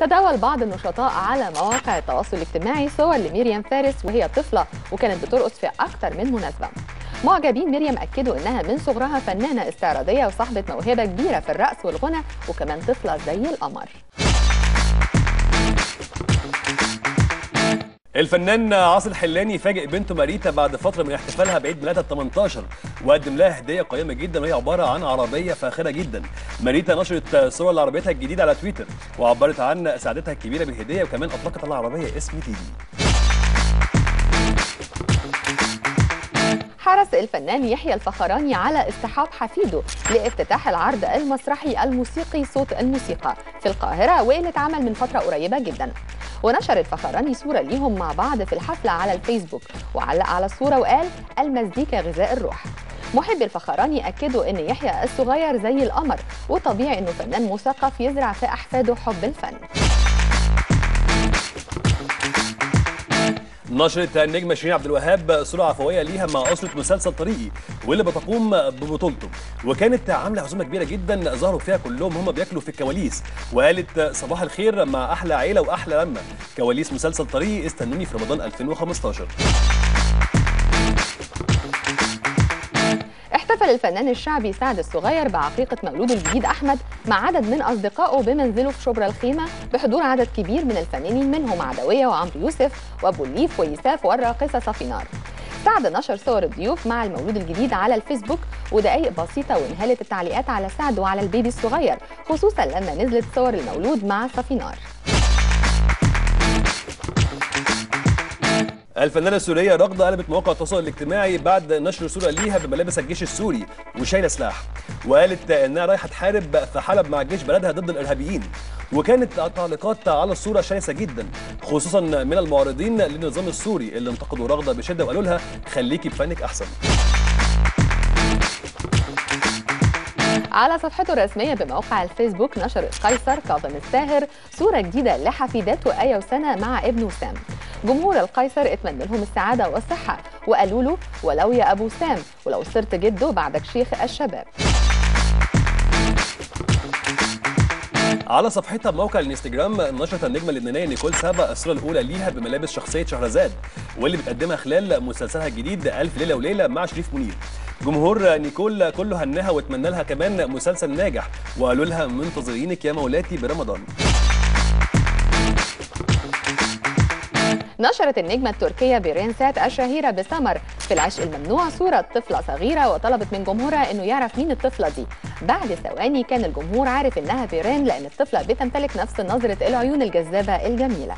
تداول بعض النشطاء على مواقع التواصل الاجتماعي صور لميريام فارس وهي طفلة وكانت بترقص في أكثر من مناسبة. معجبين ميريام أكدوا إنها من صغرها فنانة استعراضية وصاحبة موهبة كبيرة في الرقص والغنى وكمان طفلة زي القمر. الفنان عاصي الحلاني فاجئ بنته ماريتا بعد فترة من احتفالها بعيد ميلادها ال 18 وقدم لها هدية قيمة جدا وهي عبارة عن عربية فاخرة جدا. ماريتا نشرت صور لعربيتها الجديدة على تويتر وعبرت عن سعادتها الكبيرة بالهدية وكمان أطلقت على العربيه اسم تيدي. حرص الفنان يحيى الفخراني على اصطحاب حفيده لافتتاح العرض المسرحي الموسيقي صوت الموسيقى في القاهرة واللي اتعمل من فترة قريبة جدا ونشر الفخراني صورة ليهم مع بعض في الحفلة على الفيسبوك وعلق على الصورة وقال المزيكا غذاء الروح. محبي الفخراني أكدوا إن يحيى الصغير زي القمر وطبيعي إنه فنان مثقف يزرع في أحفاده حب الفن. نشرت النجمه شيرين عبد الوهاب صورة عفوية ليها مع أسرة مسلسل طريقي واللي بتقوم ببطولته. وكانت عاملة عزومة كبيرة جدا ظهروا فيها كلهم هم بياكلوا في الكواليس. وقالت صباح الخير مع أحلى عيلة وأحلى لمة. كواليس مسلسل طريقي استنوني في رمضان 2015 احتفل الفنان الشعبي سعد الصغير بعقيقة مولوده الجديد أحمد مع عدد من أصدقائه بمنزله في شبرا الخيمة بحضور عدد كبير من الفنانين منهم عدوية وعمرو يوسف وأبو الليف ويساف والراقصة صفينار سعد نشر صور الضيوف مع المولود الجديد على الفيسبوك ودقائق بسيطة وانهالت التعليقات على سعد وعلى البيبي الصغير خصوصا لما نزلت صور المولود مع صفينار الفنانة السورية رغدة قلبت مواقع التواصل الاجتماعي بعد نشر صورة ليها بملابس الجيش السوري وشايلة سلاح وقالت إنها رايحة تحارب في حلب مع جيش بلدها ضد الإرهابيين وكانت التعليقات على الصورة شرسة جدا خصوصا من المعارضين للنظام السوري اللي انتقدوا رغدة بشدة وقالوا لها خليكي بفنك أحسن على صفحته الرسمية بموقع الفيسبوك نشر قيصر كاظم الساهر صورة جديدة لحفيدته آية وسنة مع ابنه سام. جمهور القيصر اتمنى لهم السعادة والصحة. وقالوا له ولو يا أبو سام ولو صرت جده بعدك شيخ الشباب. على صفحتها بموقع الانستجرام نشرت النجمة اللبنانية نيكول سابا الصورة الأولى ليها بملابس شخصية شهرزاد واللي بتقدمها خلال مسلسلها الجديد ألف ليلة وليلة مع شريف منير. جمهور نيكول كله هنها واتمنى لها كمان مسلسل ناجح وقالوا لها منتظرينك يا مولاتي برمضان. نشرت النجمة التركية بيرين سات الشهيرة بسمر في العشق الممنوع صورة طفلة صغيرة وطلبت من جمهورها إنه يعرف مين الطفلة دي. بعد ثواني كان الجمهور عارف إنها بيرين لأن الطفلة بتمتلك نفس نظرة العيون الجذابة الجميلة.